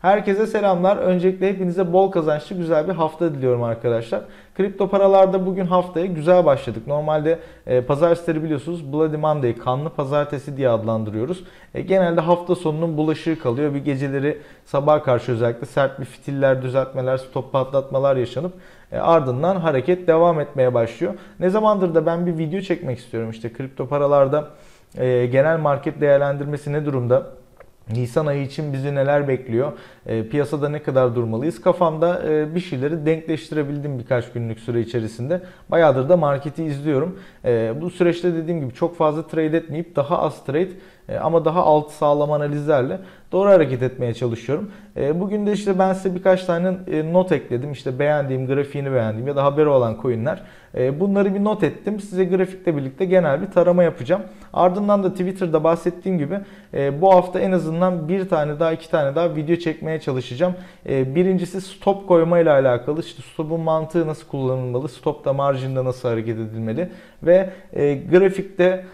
Herkese selamlar. Öncelikle hepinize bol kazançlı güzel bir hafta diliyorum arkadaşlar. Kripto paralarda bugün haftaya güzel başladık. Normalde e, pazartesileri biliyorsunuz Bloody Monday, kanlı pazartesi diye adlandırıyoruz. E, genelde hafta sonunun bulaşığı kalıyor. Bir geceleri sabah karşı özellikle sert bir fitiller, düzeltmeler, stop patlatmalar yaşanıp e, ardından hareket devam etmeye başlıyor. Ne zamandır da ben bir video çekmek istiyorum işte kripto paralarda e, genel market değerlendirmesi ne durumda? Nisan ayı için bizi neler bekliyor? E, piyasada ne kadar durmalıyız? Kafamda e, bir şeyleri denkleştirebildim birkaç günlük süre içerisinde. Bayağıdır da marketi izliyorum. E, bu süreçte dediğim gibi çok fazla trade etmeyip daha az trade ama daha alt sağlam analizlerle doğru hareket etmeye çalışıyorum. E, bugün de işte ben size birkaç tane e, not ekledim. İşte beğendiğim, grafiğini beğendiğim ya da haberi olan coinler. Bunları bir not ettim. Size grafikle birlikte genel bir tarama yapacağım. Ardından da Twitter'da bahsettiğim gibi bu hafta en azından bir tane daha iki tane daha video çekmeye çalışacağım. Birincisi stop koyma ile alakalı. İşte stopun mantığı nasıl kullanılmalı, stopta marjinde nasıl hareket edilmeli ve grafikte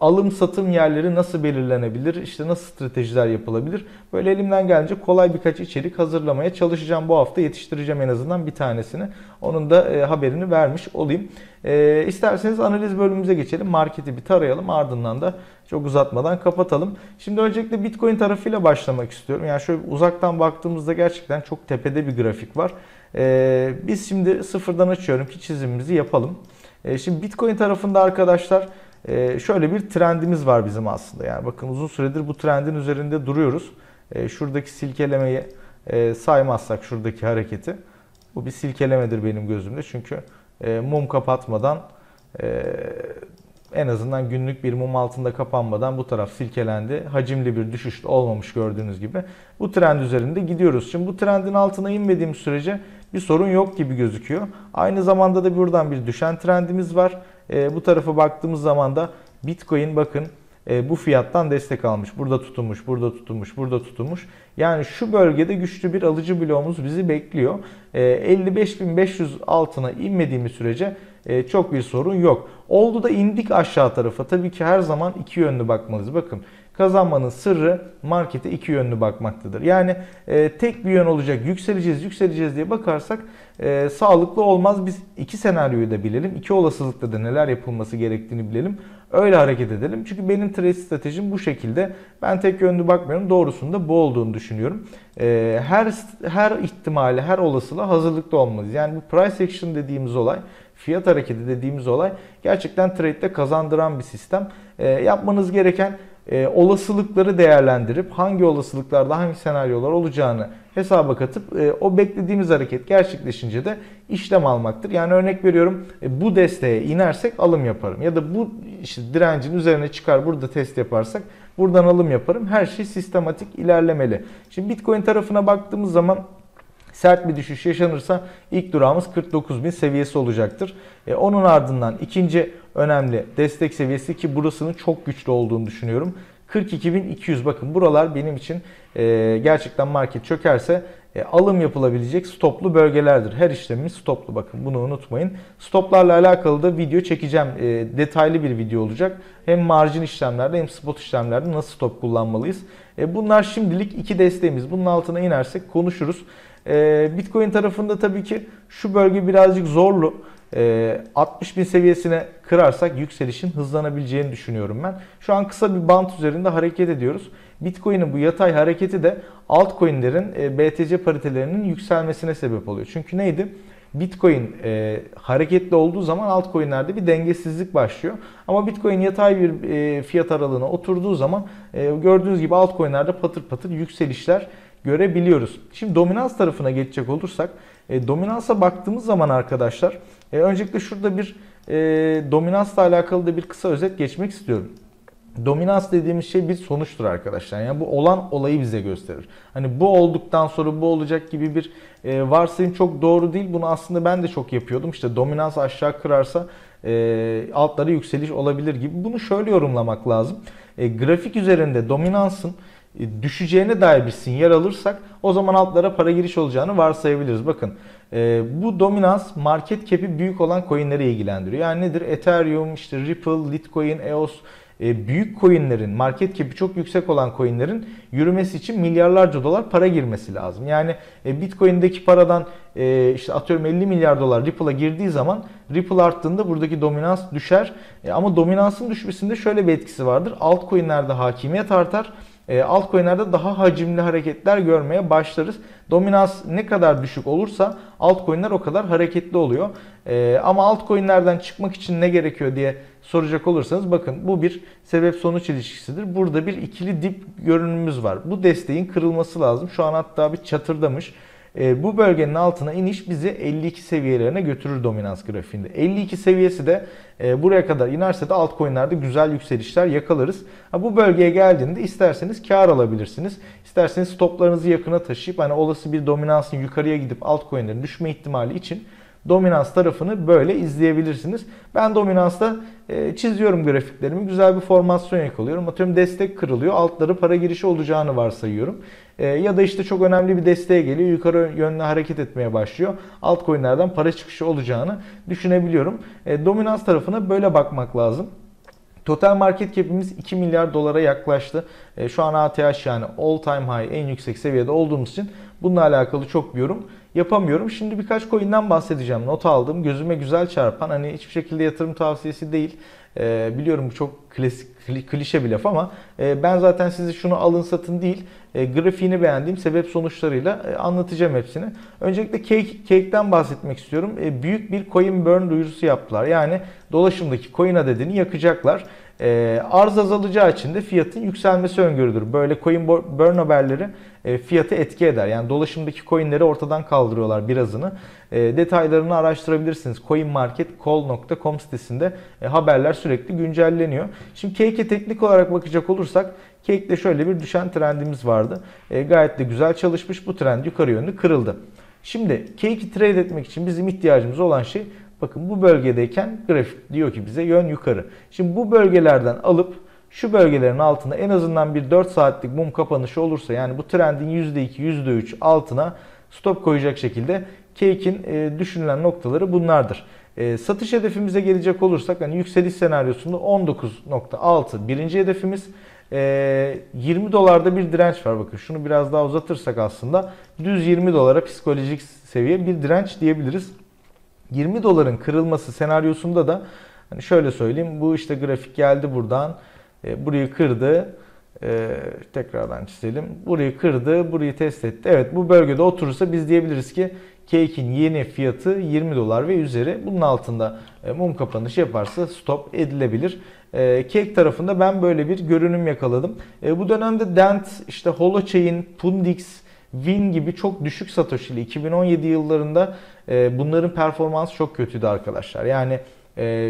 alım satım yerleri nasıl belirlenebilir, işte nasıl stratejiler yapılabilir. Böyle elimden gelince kolay birkaç içerik hazırlamaya çalışacağım bu hafta yetiştireceğim en azından bir tanesini. Onun da e, haberini vermiş olayım. E, isterseniz analiz bölümümüze geçelim. Marketi bir tarayalım ardından da çok uzatmadan kapatalım. Şimdi öncelikle Bitcoin tarafıyla başlamak istiyorum. Yani şöyle uzaktan baktığımızda gerçekten çok tepede bir grafik var. E, biz şimdi sıfırdan açıyorum ki çizimimizi yapalım. E, şimdi Bitcoin tarafında arkadaşlar ee, şöyle bir trendimiz var bizim aslında. Yani bakın uzun süredir bu trendin üzerinde duruyoruz. Ee, şuradaki silkelemeyi e, saymazsak şuradaki hareketi. Bu bir silkelemedir benim gözümde. Çünkü e, mum kapatmadan e, en azından günlük bir mum altında kapanmadan bu taraf silkelendi. Hacimli bir düşüş olmamış gördüğünüz gibi. Bu trend üzerinde gidiyoruz. Şimdi bu trendin altına inmediğim sürece bir sorun yok gibi gözüküyor. Aynı zamanda da buradan bir düşen trendimiz var. E, bu tarafa baktığımız zaman da Bitcoin bakın e, bu fiyattan destek almış. Burada tutunmuş, burada tutunmuş, burada tutunmuş. Yani şu bölgede güçlü bir alıcı bloğumuz bizi bekliyor. E, 55.500 altına inmediğimiz sürece e, çok bir sorun yok. Oldu da indik aşağı tarafa. Tabii ki her zaman iki yönlü bakmalıyız. Bakın kazanmanın sırrı markete iki yönlü bakmaktadır. Yani e, tek bir yön olacak yükseleceğiz yükseleceğiz diye bakarsak e, sağlıklı olmaz. Biz iki senaryoyu da bilelim. iki olasılıkta da neler yapılması gerektiğini bilelim. Öyle hareket edelim. Çünkü benim trade stratejim bu şekilde. Ben tek yönlü bakmıyorum. Doğrusunda bu olduğunu düşünüyorum. E, her her ihtimali, her olasılığa hazırlıklı olmalıyız. Yani bu price action dediğimiz olay fiyat hareketi dediğimiz olay gerçekten trade'de kazandıran bir sistem. E, yapmanız gereken e, olasılıkları değerlendirip hangi olasılıklarda hangi senaryolar olacağını hesaba katıp e, o beklediğimiz hareket gerçekleşince de işlem almaktır. Yani örnek veriyorum e, bu desteğe inersek alım yaparım ya da bu işte direncin üzerine çıkar burada test yaparsak buradan alım yaparım. Her şey sistematik ilerlemeli. Şimdi Bitcoin tarafına baktığımız zaman sert bir düşüş yaşanırsa ilk durağımız 49.000 seviyesi olacaktır. E, onun ardından ikinci önemli destek seviyesi ki burasının çok güçlü olduğunu düşünüyorum. 42.200 bakın buralar benim için e, gerçekten market çökerse e, alım yapılabilecek stoplu bölgelerdir. Her işlemimiz stoplu bakın bunu unutmayın. Stoplarla alakalı da video çekeceğim. E, detaylı bir video olacak. Hem marjin işlemlerde hem spot işlemlerde nasıl stop kullanmalıyız. E, bunlar şimdilik iki desteğimiz. Bunun altına inersek konuşuruz. E, Bitcoin tarafında tabii ki şu bölge birazcık zorlu. 60 ee, bin seviyesine kırarsak yükselişin hızlanabileceğini düşünüyorum ben. Şu an kısa bir bant üzerinde hareket ediyoruz. Bitcoin'in bu yatay hareketi de altcoin'lerin e, BTC paritelerinin yükselmesine sebep oluyor. Çünkü neydi? Bitcoin e, hareketli olduğu zaman altcoin'lerde bir dengesizlik başlıyor. Ama Bitcoin yatay bir e, fiyat aralığına oturduğu zaman e, gördüğünüz gibi altcoin'lerde patır patır yükselişler görebiliyoruz. Şimdi dominans tarafına geçecek olursak e, dominansa baktığımız zaman arkadaşlar e, öncelikle şurada bir e, dominansla alakalı da bir kısa özet geçmek istiyorum. Dominans dediğimiz şey bir sonuçtur arkadaşlar. Yani bu olan olayı bize gösterir. Hani bu olduktan sonra bu olacak gibi bir e, varsayım çok doğru değil. Bunu aslında ben de çok yapıyordum. İşte dominans aşağı kırarsa e, altları yükseliş olabilir gibi. Bunu şöyle yorumlamak lazım. E, grafik üzerinde dominansın düşeceğine dair bir sinyal alırsak o zaman altlara para giriş olacağını varsayabiliriz. Bakın e, bu dominans market cap'i büyük olan coinleri ilgilendiriyor. Yani nedir? Ethereum, işte Ripple, Litecoin, EOS e, büyük coinlerin, market cap'i çok yüksek olan coinlerin yürümesi için milyarlarca dolar para girmesi lazım. Yani e, Bitcoin'deki paradan e, işte atıyorum 50 milyar dolar Ripple'a girdiği zaman Ripple arttığında buradaki dominans düşer. Ama dominansın düşmesinde şöyle bir etkisi vardır. Altcoin'lerde hakimiyet artar e, altcoin'lerde daha hacimli hareketler görmeye başlarız. Dominans ne kadar düşük olursa altcoin'ler o kadar hareketli oluyor. E, ama altcoin'lerden çıkmak için ne gerekiyor diye soracak olursanız bakın bu bir sebep sonuç ilişkisidir. Burada bir ikili dip görünümümüz var. Bu desteğin kırılması lazım. Şu an hatta bir çatırdamış. E, bu bölgenin altına iniş bizi 52 seviyelerine götürür dominans grafiğinde. 52 seviyesi de e, buraya kadar inerse de altcoin'lerde güzel yükselişler yakalarız. Bu bölgeye geldiğinde isterseniz kar alabilirsiniz. İsterseniz stoplarınızı yakına taşıyıp hani olası bir dominansın yukarıya gidip altcoin'lerin düşme ihtimali için dominans tarafını böyle izleyebilirsiniz. Ben dominansta e, çiziyorum grafiklerimi. Güzel bir formasyon yakalıyorum. Atıyorum destek kırılıyor. Altları para girişi olacağını varsayıyorum. E, ya da işte çok önemli bir desteğe geliyor. Yukarı yönlü hareket etmeye başlıyor. Altcoin'lerden para çıkışı olacağını düşünebiliyorum. E, dominans tarafına böyle bakmak lazım. Total market cap'imiz 2 milyar dolara yaklaştı. E, şu an ATH yani all time high en yüksek seviyede olduğumuz için bununla alakalı çok bir yorum yapamıyorum. Şimdi birkaç coin'den bahsedeceğim. Not aldım. Gözüme güzel çarpan. Hani hiçbir şekilde yatırım tavsiyesi değil. E, biliyorum bu çok klasik klişe bir laf ama e, ben zaten size şunu alın satın değil e, grafiğini beğendiğim sebep sonuçlarıyla e, anlatacağım hepsini. Öncelikle Cake, Cake'den bahsetmek istiyorum. E, büyük bir coin burn duyurusu yaptılar. Yani dolaşımdaki coin adedini yakacaklar. E, arz azalacağı için de fiyatın yükselmesi öngörülür. Böyle coin burn haberleri e, fiyatı etki eder. Yani dolaşımdaki coinleri ortadan kaldırıyorlar birazını. E, detaylarını araştırabilirsiniz. coinmarketcall.com sitesinde e, haberler sürekli güncelleniyor. Şimdi Cake'e teknik olarak bakacak olursak Cake'de şöyle bir düşen trendimiz vardı. E, gayet de güzel çalışmış. Bu trend yukarı yönlü kırıldı. Şimdi Cake'i trade etmek için bizim ihtiyacımız olan şey bakın bu bölgedeyken grafik diyor ki bize yön yukarı. Şimdi bu bölgelerden alıp şu bölgelerin altında en azından bir 4 saatlik mum kapanışı olursa yani bu trendin %2, %3 altına stop koyacak şekilde Cake'in e, düşünülen noktaları bunlardır. E, satış hedefimize gelecek olursak hani yükseliş senaryosunda 19.6 birinci hedefimiz. 20 ee, dolarda bir direnç var bakın. Şunu biraz daha uzatırsak aslında düz 20 dolara psikolojik seviye bir direnç diyebiliriz. 20 doların kırılması senaryosunda da hani şöyle söyleyeyim. Bu işte grafik geldi buradan. E, burayı kırdı. E, tekrardan çizelim. Burayı kırdı. Burayı test etti. Evet bu bölgede oturursa biz diyebiliriz ki Cake'in yeni fiyatı 20 dolar ve üzeri. Bunun altında e, mum kapanışı yaparsa stop edilebilir. E, Cake tarafında ben böyle bir görünüm yakaladım. E, bu dönemde Dent, işte Holochain, Pundix, Win gibi çok düşük Satoshi'li 2017 yıllarında bunların performansı çok kötüydü arkadaşlar. Yani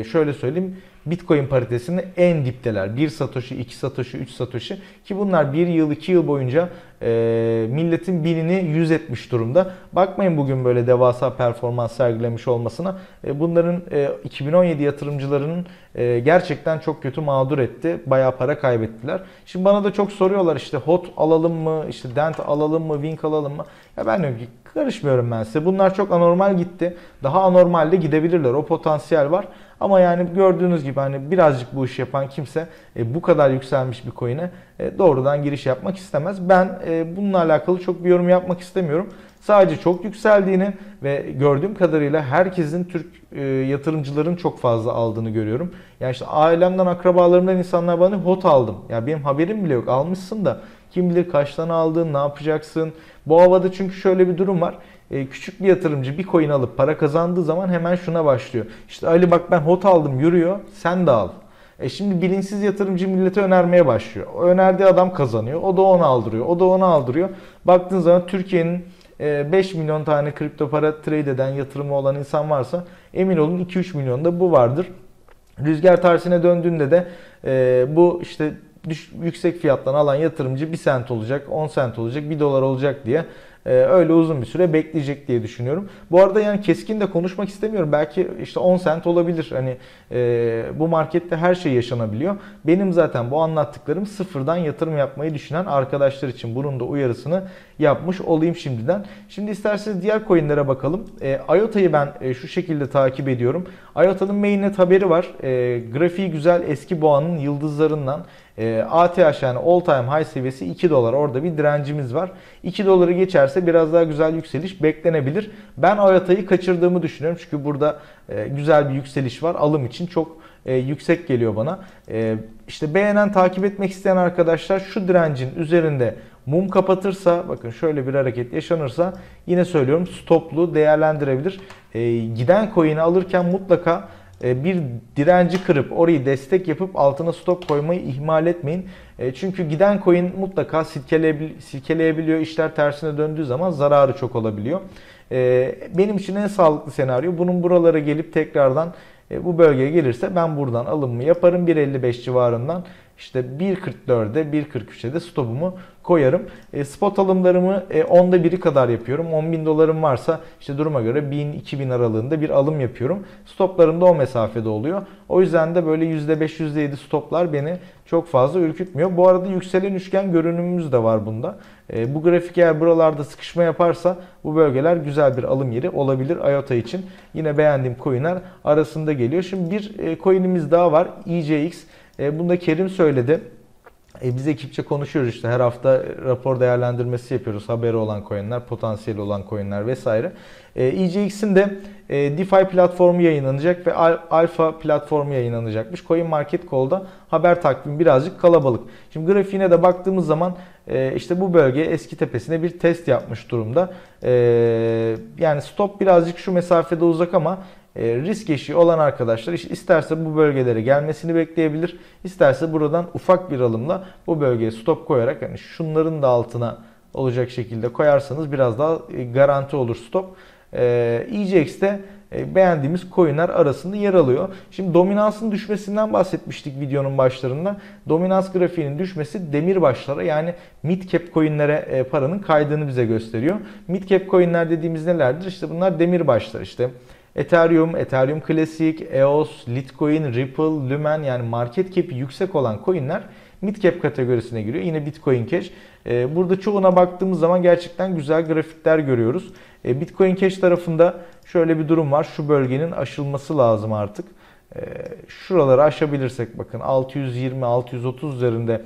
şöyle söyleyeyim Bitcoin paritesinde en dipteler. 1 Satoshi, 2 Satoshi, 3 Satoshi ki bunlar 1 yıl 2 yıl boyunca e, milletin binini yüz etmiş durumda. Bakmayın bugün böyle devasa performans sergilemiş olmasına. E, bunların e, 2017 yatırımcılarının e, gerçekten çok kötü mağdur etti. Bayağı para kaybettiler. Şimdi bana da çok soruyorlar işte HOT alalım mı, işte DENT alalım mı, Wink alalım mı? Ya ben diyorum ki karışmıyorum ben size. Bunlar çok anormal gitti. Daha anormalde gidebilirler. O potansiyel var. Ama yani gördüğünüz gibi hani birazcık bu iş yapan kimse e, bu kadar yükselmiş bir coin'e e, doğrudan giriş yapmak istemez. Ben e, bununla alakalı çok bir yorum yapmak istemiyorum. Sadece çok yükseldiğini ve gördüğüm kadarıyla herkesin Türk e, yatırımcıların çok fazla aldığını görüyorum. Yani işte ailemden, akrabalarımdan insanlar bana hot aldım. Ya benim haberim bile yok. Almışsın da kim bilir kaç tane aldın, ne yapacaksın? Bu havada çünkü şöyle bir durum var. E, küçük bir yatırımcı bir coin alıp para kazandığı zaman hemen şuna başlıyor. İşte Ali bak ben hot aldım yürüyor sen de al. E şimdi bilinçsiz yatırımcı millete önermeye başlıyor. O önerdiği adam kazanıyor. O da onu aldırıyor. O da onu aldırıyor. Baktığın zaman Türkiye'nin 5 e, milyon tane kripto para trade eden yatırımı olan insan varsa emin olun 2-3 milyon da bu vardır. Rüzgar tersine döndüğünde de e, bu işte düş, yüksek fiyattan alan yatırımcı 1 sent olacak, 10 sent olacak, 1 dolar olacak diye öyle uzun bir süre bekleyecek diye düşünüyorum. Bu arada yani keskin de konuşmak istemiyorum. Belki işte 10 sent olabilir. Hani e, bu markette her şey yaşanabiliyor. Benim zaten bu anlattıklarım sıfırdan yatırım yapmayı düşünen arkadaşlar için bunun da uyarısını yapmış olayım şimdiden. Şimdi isterseniz diğer coinlere bakalım. E, IOTA'yı ben e, şu şekilde takip ediyorum. IOTA'nın mainnet haberi var. E, grafiği güzel eski boğanın yıldızlarından. E, ATH yani all time high seviyesi 2 dolar. Orada bir direncimiz var. 2 doları geçerse biraz daha güzel yükseliş beklenebilir. Ben IOTA'yı kaçırdığımı düşünüyorum. Çünkü burada e, güzel bir yükseliş var. Alım için çok e, yüksek geliyor bana. E, işte beğenen takip etmek isteyen arkadaşlar şu direncin üzerinde mum kapatırsa bakın şöyle bir hareket yaşanırsa yine söylüyorum stoplu değerlendirebilir. E, giden coin'i alırken mutlaka bir direnci kırıp orayı destek yapıp altına stop koymayı ihmal etmeyin. E, çünkü giden coin mutlaka silkeleyebiliyor. İşler tersine döndüğü zaman zararı çok olabiliyor. E, benim için en sağlıklı senaryo bunun buralara gelip tekrardan bu bölgeye gelirse ben buradan alımımı yaparım 1.55 civarından. İşte 1.44'de 1.43'e de stopumu koyarım. E, spot alımlarımı e, onda biri kadar yapıyorum. 10 bin dolarım varsa işte duruma göre 1000-2000 aralığında bir alım yapıyorum. Stoplarım da o mesafede oluyor. O yüzden de böyle %5 %7 stoplar beni çok fazla ürkütmüyor. Bu arada yükselen üçgen görünümümüz de var bunda. E, bu grafik eğer buralarda sıkışma yaparsa bu bölgeler güzel bir alım yeri olabilir IOTA için. Yine beğendiğim coinler arasında geliyor. Şimdi bir e, coinimiz daha var. EJX. E, bunu da Kerim söyledi. E biz ekipçe konuşuyoruz işte her hafta rapor değerlendirmesi yapıyoruz. Haberi olan coinler, potansiyeli olan coinler vesaire. E, EGX'in de e, DeFi platformu yayınlanacak ve Alpha platformu yayınlanacakmış. Coin Market Call'da haber takvimi birazcık kalabalık. Şimdi grafiğine de baktığımız zaman e, işte bu bölge eski tepesine bir test yapmış durumda. E, yani stop birazcık şu mesafede uzak ama e, risk eşiği olan arkadaşlar isterse bu bölgelere gelmesini bekleyebilir. isterse buradan ufak bir alımla bu bölgeye stop koyarak hani şunların da altına olacak şekilde koyarsanız biraz daha e, garanti olur stop. EGX'te e, beğendiğimiz coinler arasında yer alıyor. Şimdi dominansın düşmesinden bahsetmiştik videonun başlarında. Dominans grafiğinin düşmesi demir başlara yani mid cap coinlere paranın kaydığını bize gösteriyor. Mid cap coinler dediğimiz nelerdir? İşte bunlar demir başlar işte. Ethereum, Ethereum Classic, EOS, Litecoin, Ripple, Lumen yani market cap'i yüksek olan coinler mid cap kategorisine giriyor. Yine Bitcoin Cash. Ee, burada çoğuna baktığımız zaman gerçekten güzel grafikler görüyoruz. Ee, Bitcoin Cash tarafında şöyle bir durum var. Şu bölgenin aşılması lazım artık. Ee, şuraları aşabilirsek bakın 620-630 üzerinde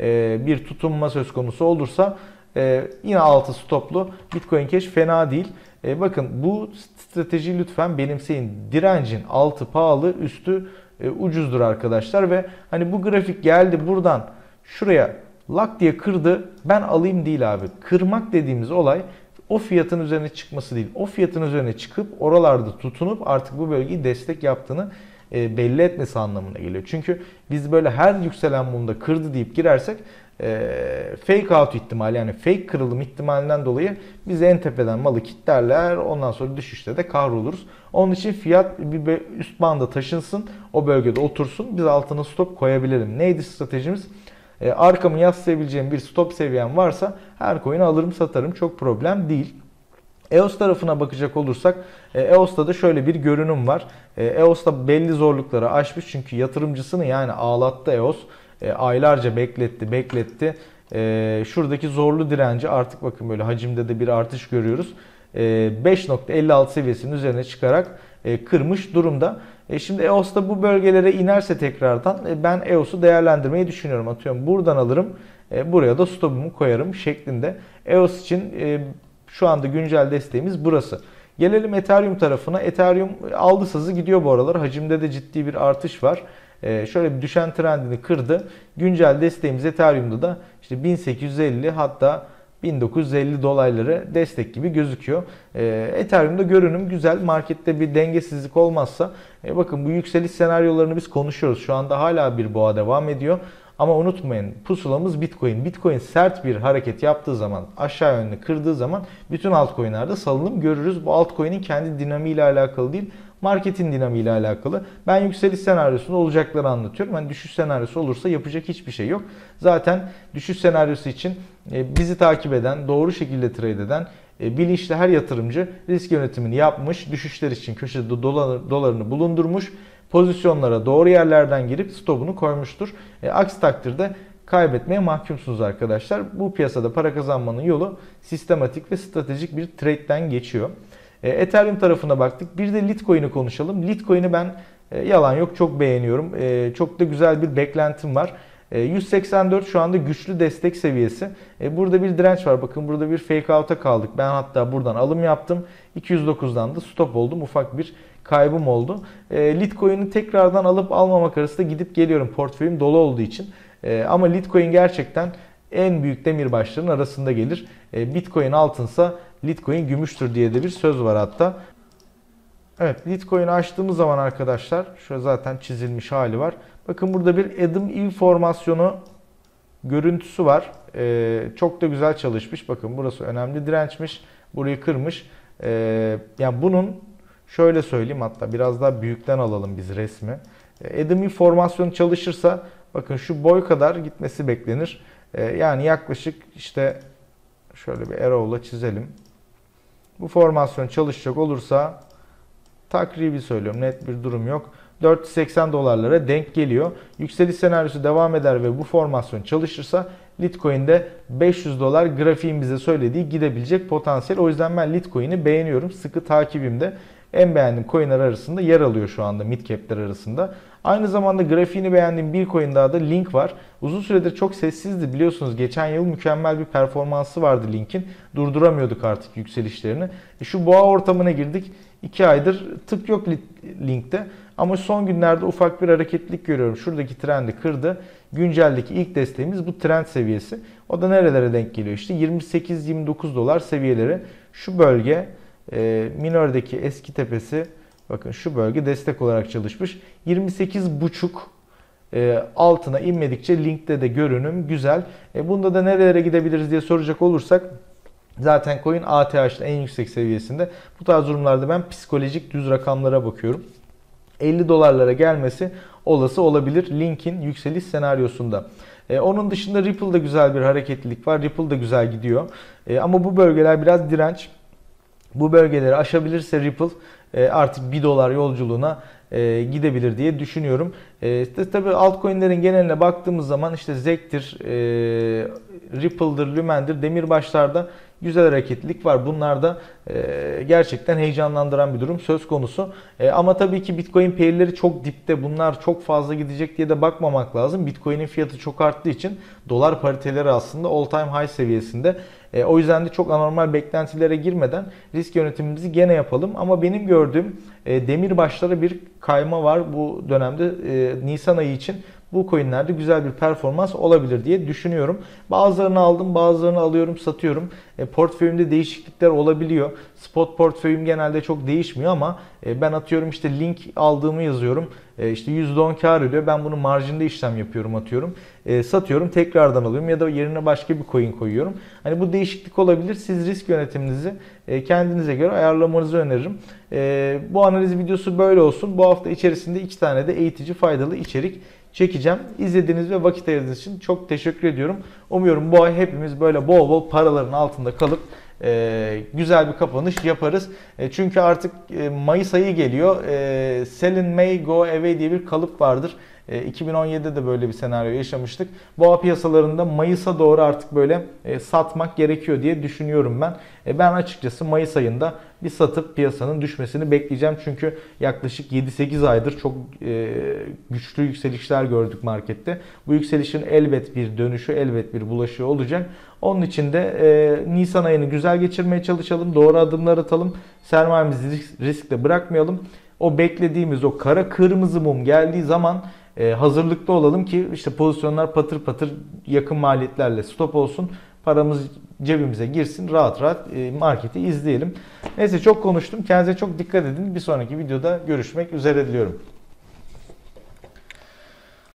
e, bir tutunma söz konusu olursa e, yine altı stoplu Bitcoin Cash fena değil. E, bakın bu strateji lütfen benimseyin. Direncin altı pahalı, üstü e, ucuzdur arkadaşlar ve hani bu grafik geldi buradan şuraya lak diye kırdı. Ben alayım değil abi. Kırmak dediğimiz olay o fiyatın üzerine çıkması değil. O fiyatın üzerine çıkıp oralarda tutunup artık bu bölgeyi destek yaptığını e, belli etmesi anlamına geliyor. Çünkü biz böyle her yükselen mumda kırdı deyip girersek e, fake out ihtimali yani fake kırılım ihtimalinden dolayı biz en tepeden malı kitlerler ondan sonra düşüşte de kahroluruz. Onun için fiyat bir üst banda taşınsın o bölgede otursun biz altına stop koyabilirim. Neydi stratejimiz? E, arkamı yaslayabileceğim bir stop seviyem varsa her coin'i alırım satarım çok problem değil. EOS tarafına bakacak olursak EOS'ta da şöyle bir görünüm var. EOS'ta belli zorlukları aşmış çünkü yatırımcısını yani ağlattı EOS. E, aylarca bekletti, bekletti. E, şuradaki zorlu direnci artık bakın böyle hacimde de bir artış görüyoruz. E, 5.56 seviyesinin üzerine çıkarak e, kırmış durumda. E, şimdi EOS da bu bölgelere inerse tekrardan e, ben EOS'u değerlendirmeyi düşünüyorum. Atıyorum buradan alırım, e, buraya da stopumu koyarım şeklinde. EOS için e, şu anda güncel desteğimiz burası. Gelelim Ethereum tarafına. Ethereum aldı sazı gidiyor bu aralar. Hacimde de ciddi bir artış var. Ee, şöyle bir düşen trendini kırdı. Güncel desteğimiz Ethereum'da da işte 1850 hatta 1950 dolayları destek gibi gözüküyor. E, Ethereum'da görünüm güzel. Markette bir dengesizlik olmazsa e, bakın bu yükseliş senaryolarını biz konuşuyoruz. Şu anda hala bir boğa devam ediyor. Ama unutmayın pusulamız Bitcoin. Bitcoin sert bir hareket yaptığı zaman aşağı yönlü kırdığı zaman bütün altcoin'lerde salınım görürüz. Bu altcoin'in kendi dinamiğiyle alakalı değil marketin dinamiğiyle alakalı. Ben yükseliş senaryosunda olacakları anlatıyorum. Hani düşüş senaryosu olursa yapacak hiçbir şey yok. Zaten düşüş senaryosu için e, bizi takip eden, doğru şekilde trade eden e, bilinçli her yatırımcı risk yönetimini yapmış, düşüşler için köşede dolar, dolarını bulundurmuş, pozisyonlara doğru yerlerden girip stopunu koymuştur. E, aksi takdirde kaybetmeye mahkumsunuz arkadaşlar. Bu piyasada para kazanmanın yolu sistematik ve stratejik bir trade'den geçiyor. E, Ethereum tarafına baktık. Bir de Litecoin'i konuşalım. Litecoin'i ben e, yalan yok çok beğeniyorum. E, çok da güzel bir beklentim var. 184 şu anda güçlü destek seviyesi. Burada bir direnç var. Bakın burada bir fake out'a kaldık. Ben hatta buradan alım yaptım. 209'dan da stop oldum. Ufak bir kaybım oldu. Litecoin'i tekrardan alıp almamak arasında gidip geliyorum. Portföyüm dolu olduğu için. Ama Litecoin gerçekten en büyük demirbaşların arasında gelir. Bitcoin altınsa Litecoin gümüştür diye de bir söz var hatta. Evet Litecoin'i açtığımız zaman arkadaşlar şöyle zaten çizilmiş hali var. Bakın burada bir Adam Eve formasyonu görüntüsü var. Ee, çok da güzel çalışmış. Bakın burası önemli dirençmiş. Burayı kırmış. Ee, yani bunun şöyle söyleyeyim hatta biraz daha büyükten alalım biz resmi. Ee, Adam formasyonu çalışırsa bakın şu boy kadar gitmesi beklenir. Ee, yani yaklaşık işte şöyle bir arrow'la çizelim. Bu formasyon çalışacak olursa takribi söylüyorum net bir durum yok. 480 dolarlara denk geliyor. Yükseliş senaryosu devam eder ve bu formasyon çalışırsa Litecoin'de 500 dolar grafiğin bize söylediği gidebilecek potansiyel. O yüzden ben Litecoin'i beğeniyorum. Sıkı takibimde en beğendiğim coinler arasında yer alıyor şu anda mid cap'ler arasında. Aynı zamanda grafiğini beğendiğim bir coin daha da Link var. Uzun süredir çok sessizdi biliyorsunuz. Geçen yıl mükemmel bir performansı vardı Link'in. Durduramıyorduk artık yükselişlerini. E şu boğa ortamına girdik. 2 aydır tık yok Link'te. Ama son günlerde ufak bir hareketlik görüyorum. Şuradaki trendi kırdı. Günceldeki ilk desteğimiz bu trend seviyesi. O da nerelere denk geliyor? İşte 28-29 dolar seviyeleri. Şu bölge e, minördeki eski tepesi bakın şu bölge destek olarak çalışmış. 28,5 e, altına inmedikçe linkte de görünüm güzel. E, bunda da nerelere gidebiliriz diye soracak olursak zaten coin ATH'ın en yüksek seviyesinde. Bu tarz durumlarda ben psikolojik düz rakamlara bakıyorum. 50 dolarlara gelmesi olası olabilir Link'in yükseliş senaryosunda. E, onun dışında Ripple'da güzel bir hareketlilik var. Ripple da güzel gidiyor. E, ama bu bölgeler biraz direnç. Bu bölgeleri aşabilirse Ripple artık 1 dolar yolculuğuna e, gidebilir diye düşünüyorum. E, işte, tabii altcoin'lerin geneline baktığımız zaman işte Zek'tir, e, Ripple'dır, Lumen'dir, demirbaşlarda güzel hareketlilik var. Bunlar da e, gerçekten heyecanlandıran bir durum söz konusu. E, ama tabii ki Bitcoin pair'leri çok dipte. Bunlar çok fazla gidecek diye de bakmamak lazım. Bitcoin'in fiyatı çok arttığı için dolar pariteleri aslında all time high seviyesinde. E, o yüzden de çok anormal beklentilere girmeden risk yönetimimizi gene yapalım. Ama benim gördüğüm e, demir başlara bir kayma var bu dönemde Nisan ayı için bu coinlerde güzel bir performans olabilir diye düşünüyorum. Bazılarını aldım, bazılarını alıyorum, satıyorum. E, portföyümde değişiklikler olabiliyor. Spot portföyüm genelde çok değişmiyor ama e, ben atıyorum işte link aldığımı yazıyorum. E, işte %10 kar ediyor. Ben bunu marjinde işlem yapıyorum atıyorum. E, satıyorum, tekrardan alıyorum ya da yerine başka bir coin koyuyorum. Hani bu değişiklik olabilir. Siz risk yönetiminizi e, kendinize göre ayarlamanızı öneririm. E, bu analiz videosu böyle olsun. Bu hafta içerisinde iki tane de eğitici, faydalı içerik çekeceğim. İzlediğiniz ve vakit ayırdığınız için çok teşekkür ediyorum. Umuyorum bu ay hepimiz böyle bol bol paraların altında kalıp e, güzel bir kapanış yaparız. E, çünkü artık e, Mayıs ayı geliyor. E, Sell May, Go Away diye bir kalıp vardır. 2017'de e, de böyle bir senaryo yaşamıştık. Boğa piyasalarında Mayıs'a doğru artık böyle e, satmak gerekiyor diye düşünüyorum ben. E, ben açıkçası Mayıs ayında bir satıp piyasanın düşmesini bekleyeceğim. Çünkü yaklaşık 7-8 aydır çok güçlü yükselişler gördük markette. Bu yükselişin elbet bir dönüşü, elbet bir bulaşığı olacak. Onun için de Nisan ayını güzel geçirmeye çalışalım. Doğru adımlar atalım. Sermayemizi riskle bırakmayalım. O beklediğimiz o kara kırmızı mum geldiği zaman e, hazırlıklı olalım ki işte pozisyonlar patır patır yakın maliyetlerle stop olsun. Paramız cebimize girsin. Rahat rahat e, marketi izleyelim. Neyse çok konuştum. Kendinize çok dikkat edin. Bir sonraki videoda görüşmek üzere diliyorum.